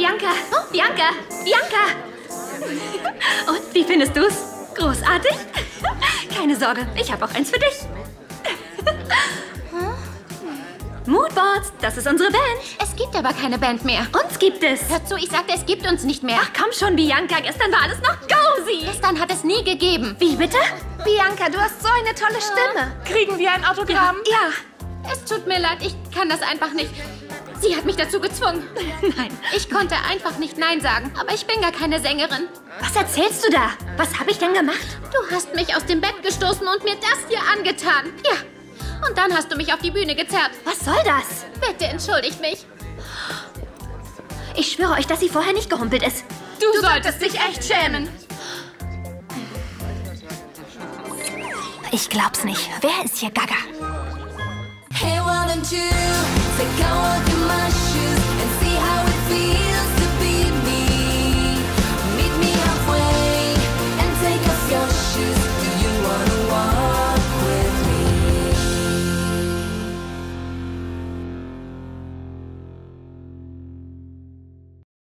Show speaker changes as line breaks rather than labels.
Bianca, oh, Bianca, Bianca. Und wie findest du's? Großartig? Keine Sorge, ich habe auch eins für dich. Moodboards, das ist unsere Band.
Es gibt aber keine Band mehr.
Uns gibt es.
Hör zu, ich sagte, es gibt uns nicht mehr.
Ach komm schon, Bianca, gestern war alles noch cozy.
Gestern hat es nie gegeben.
Wie bitte?
Bianca, du hast so eine tolle Stimme.
Kriegen wir ein Autogramm?
Ja. ja.
Es tut mir leid, ich kann das einfach nicht. Sie hat mich dazu gezwungen.
Nein.
Ich konnte einfach nicht Nein sagen, aber ich bin gar keine Sängerin.
Was erzählst du da? Was habe ich denn gemacht?
Du hast mich aus dem Bett gestoßen und mir das hier angetan. Ja. Und dann hast du mich auf die Bühne gezerrt.
Was soll das?
Bitte entschuldigt mich.
Ich schwöre euch, dass sie vorher nicht gehumpelt ist.
Du, du solltest dich echt schämen.
Ich glaub's nicht. Wer ist hier Gaga?
Hey, don't you take